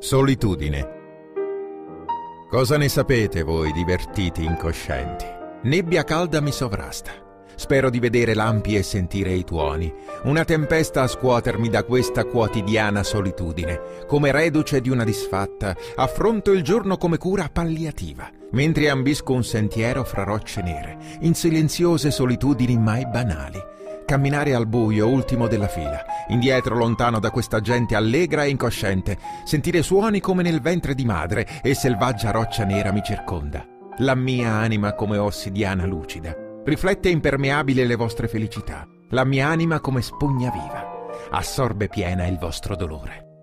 Solitudine. Cosa ne sapete voi, divertiti incoscienti? Nebbia calda mi sovrasta. Spero di vedere lampi e sentire i tuoni. Una tempesta a scuotermi da questa quotidiana solitudine. Come reduce di una disfatta, affronto il giorno come cura palliativa, mentre ambisco un sentiero fra rocce nere, in silenziose solitudini mai banali camminare al buio, ultimo della fila, indietro lontano da questa gente allegra e incosciente, sentire suoni come nel ventre di madre e selvaggia roccia nera mi circonda. La mia anima come ossidiana lucida, riflette impermeabile le vostre felicità, la mia anima come spugna viva, assorbe piena il vostro dolore.